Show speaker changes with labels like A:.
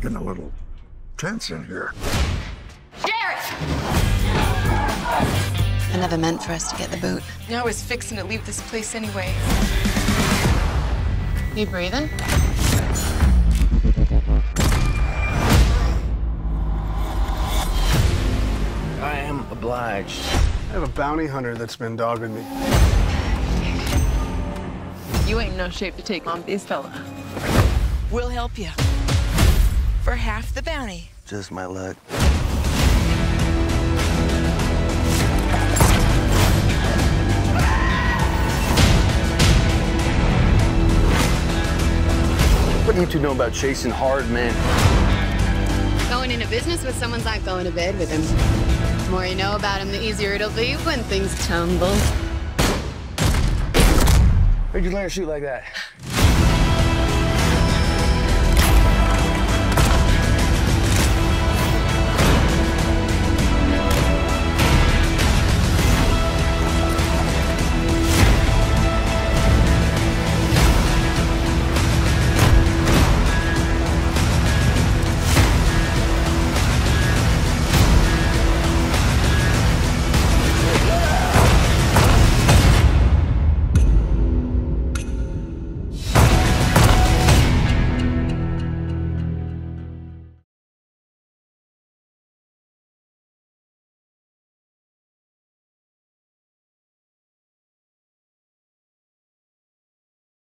A: Getting a little tense in here.
B: Derek!
C: I never meant for us to get the boot.
B: Now I was fixing to leave this place anyway.
C: You breathing?
D: I am obliged.
E: I have a bounty hunter that's been dogging me.
B: You ain't in no shape to take on these fella. We'll help you. For half the bounty.
D: Just my luck. What do you two know about chasing hard men?
C: Going into business with someone's like going to bed with him. The more you know about him, the easier it'll be when things tumble.
D: Where'd you learn to shoot like that?